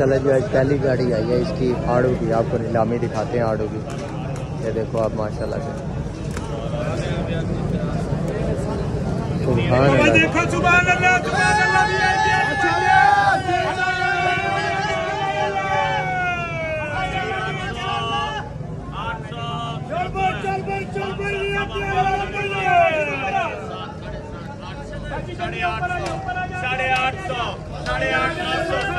चला जो आज पहली गाड़ी आई है इसकी आड़ू की आपको नीलामी दिखाते हैं आड़ू की। ये देखो आप माशाल्लाह से। साढ़े आठ सौ साढ़े आठ सौ।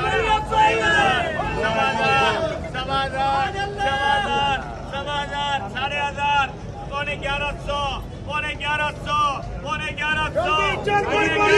साढ़े आठ सौ सवा हज़ार सवा हज़ार सवा हज़ार सवा हज़ार साढ़े हज़ार पौने ग्यारह सौ पौने ग्यारह सौ पौने ग्यारह सौ चल बोल बोल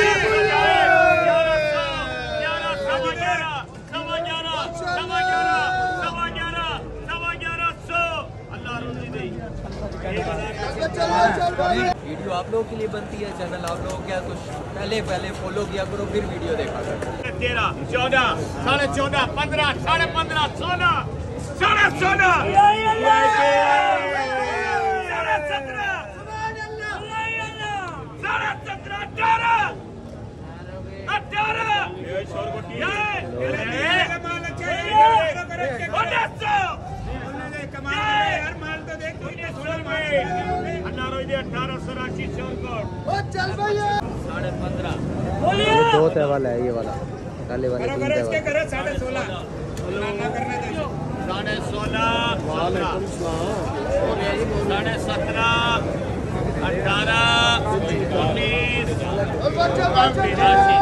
वीडियो आप लोगों के लिए बनती है चैनल आप लोगों क्या तो पहले पहले फॉलो किया करो फिर वीडियो देखा करो। तेरह चौदह साढ़े चौदह पंद्रह साढ़े पंद्रह सोलह साढ़े सोलह। साढ़े सत्रह साढ़े सत्रह अठारह अठारह। उन्नीस सौ। अठारह सौ राशि साढ़े पंद्रह। दो तय वाला है ये वाला। काले वाले साढ़े सोलह। साढ़े सोलह सत्रह साढ़े सत्रह अठारह उन्नीस। तिरासी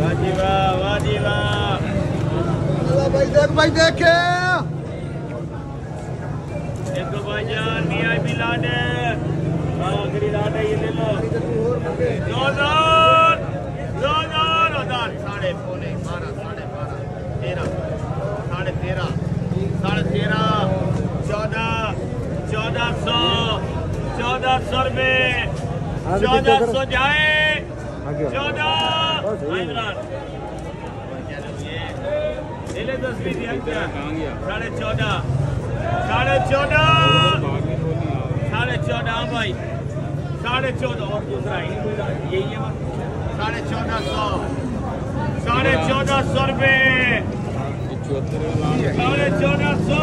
वाह जी वाह वाह जी वाह। भाई देख भाई देखे। देखो भाईजान वीआईपी है आखिरी है ये ले लो। दो हज़ार दो हज़ार हज़ार साढ़े पौने बारह साढ़े बारह तेरह साढ़े तेरह साढ़े तेरह चौदह चौदह सौ चौदह सौ रुपये चौदह सौ जाए चौदह। ले ले दस बीस दिया साढ़े चौदह। साढ़े चौदह। साढ़े चौदह हाँ भाई। साढ़े चौदह और दूसरा यही है साढ़े चौदह सौ। साढ़े चौदह सौ रुपये साढ़े चौदह सौ।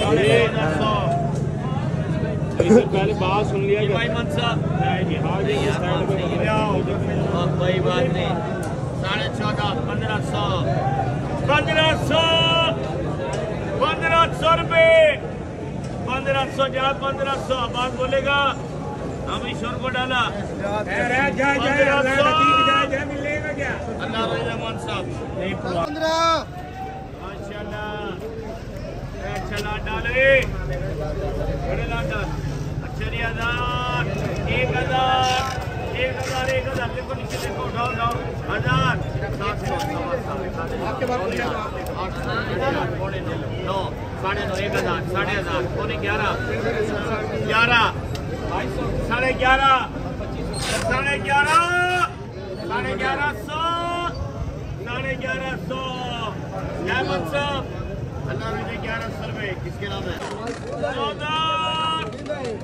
साढ़े चौदह सौ। पहले बात सुन लिया भाई मन साहब नहीं यार बात नहीं है हाँ, कोई बात नहीं साढ़े चौदह पंद्रह सौ पंद्रह सौ पंद्रह सौ रुपये पंद्रह सौ जा पंद्रह सौ। बात बोलेगा। हम ईश्वर को डाला। देखो उठाओ हज़ार। आठ पौने नौ। नौ। साढ़े नौ एक हज़ार साढ़े हज़ार पौने ग्यारह ग्यारह साढ़े ग्यारह साढ़े ग्यारह साढ़े ग्यारह सौ साढ़े ग्यारह सौ क्या मतलब अल्लाह मुझे ग्यारह सौ रुपए किसके नाम है? चौदह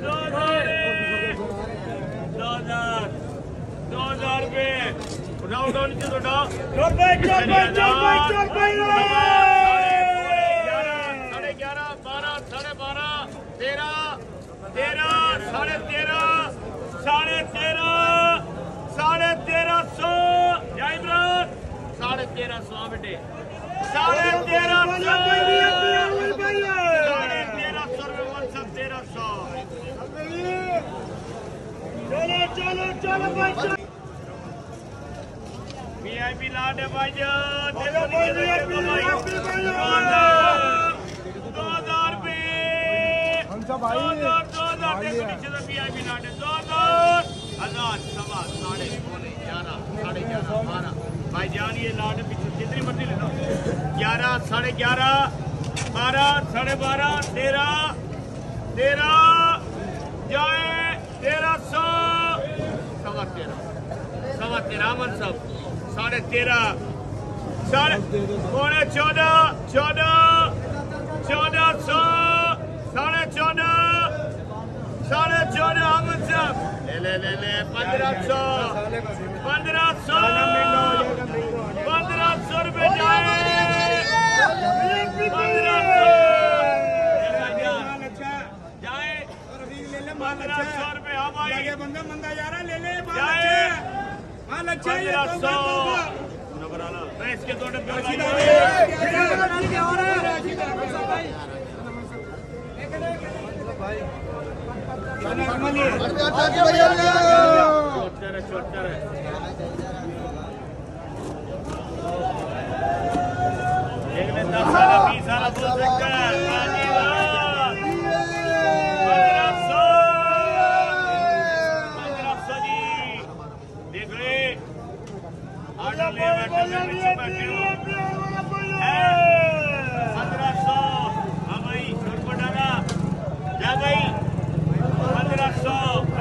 दो हज़ार दो हज़ार दो हज़ार रुपये उठाओ। उठाओ नीचे से उठाओ भाई भाई भाई भाई साढ़े ग्यारह बारह साढ़े बारह तेरह तेरह साढ़े तेरह साढ़े तेरह साढ़े तेरह सौ। या इमरान साढ़े तेरह सौ बेटे। साढ़े तेरह साढ़े तेरह सौ रुपये सब तेरह सौ। चलो चलो चलो भाई वीआईपी लाड भाई। जान देखो भाई, नीचे देखो भाई VIP भाई, दो हज़ार दो हज़ार हज़ार देखो नीचे से हज़ार सवा साढ़े पौने ग्यारह साढ़े ग्यारह बारह। भाई जान ये पीछे जितनी मर्ज़ी ले लो। ग्यारह साढ़े ग्यारह बारह साढ़े बारह तेरह तेरह जाए तेरह सौ। सवा तेरह सवा तेरह अमन साहब। साढ़े तेरह साढ़े पौने चौदह चौदह चौदह सौ साढ़े चौदह साढ़े चौदह अहमद साहब ले ले पंद्रह सौ। पंद्रह सौ पंद्रह जाए। पंद्रह सौ। भाई। छोटर है छोटर है एक ने 上.